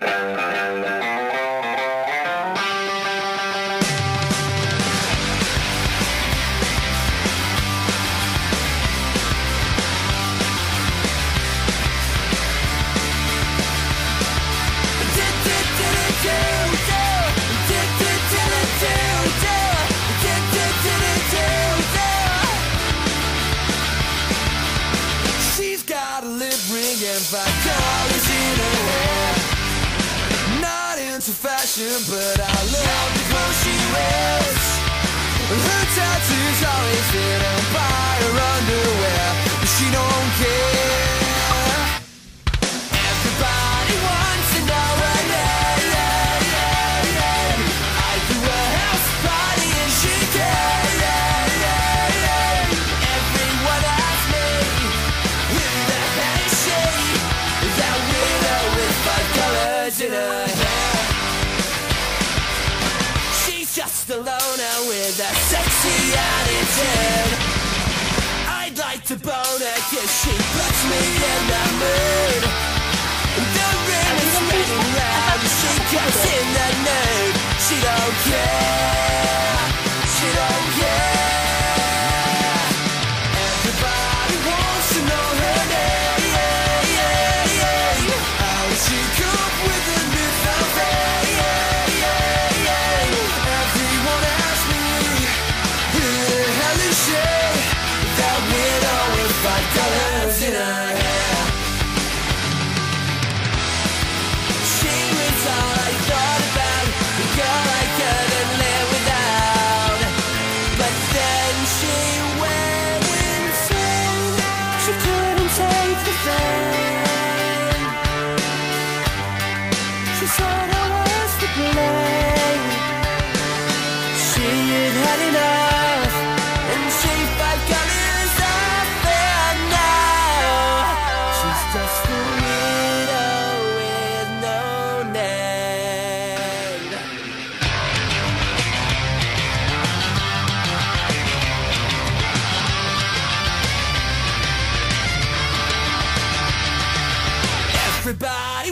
She's got a lip ring and five hair. Not into fashion, but I love the clothes she wears. Her tattoos always fit Empire underwear. Loner with a sexy attitude. I'd like to bone her cause she puts me in the mood. The room is spinning round, she comes in the nude. She don't care, Everybody